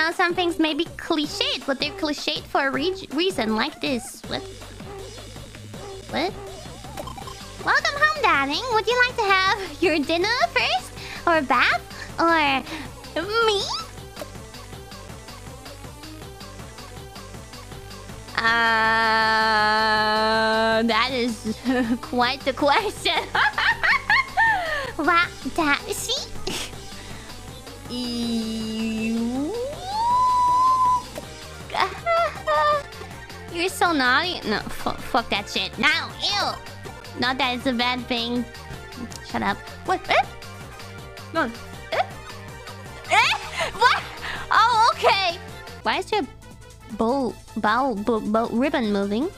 know, some things may be cliched, but they're cliched for a re reason, like this. What? What? Welcome home, darling. Would you like to have your dinner first? Or a bath? Or me? Uh, that is quite the question. Watashi? You... You're so naughty. No, fu fuck that shit. No, ew. Not that it's a bad thing. Shut up. What? Eh? No. Eh? Eh? What? Oh, okay. Why is your bow, bow, bow, bow ribbon moving?